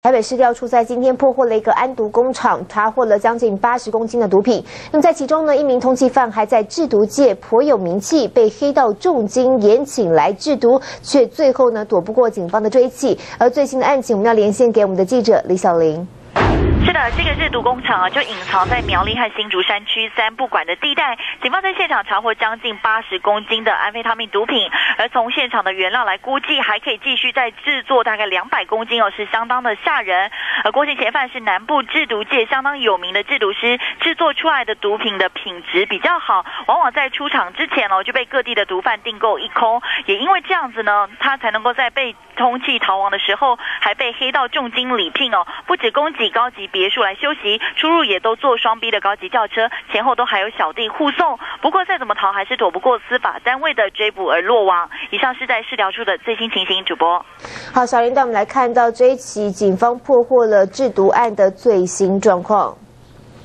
台北市调处在今天破获了一个安毒工厂，查获了将近八十公斤的毒品。那么在其中呢，一名通缉犯还在制毒界颇有名气，被黑道重金延请来制毒，却最后呢躲不过警方的追缉。而最新的案情，我们要连线给我们的记者李小玲。是的，这个制毒工厂啊，就隐藏在苗栗和新竹山区三不管的地带。警方在现场查获将近八十公斤的安非他命毒品，而从现场的原料来估计，还可以继续再制作大概两百公斤哦，是相当的吓人。而郭姓嫌犯是南部制毒界相当有名的制毒师，制作出来的毒品的品质比较好，往往在出厂之前哦就被各地的毒贩订购一空。也因为这样子呢，他才能够在被通缉逃亡的时候，还被黑道重金礼聘哦，不止供给高级别墅来休息，出入也都坐双 B 的高级轿车，前后都还有小弟护送。不过再怎么逃，还是躲不过司法单位的追捕而落网。以上是在市调处的最新情形，主播。好，小林带我们来看到这一起警方破获了制毒案的最新状况。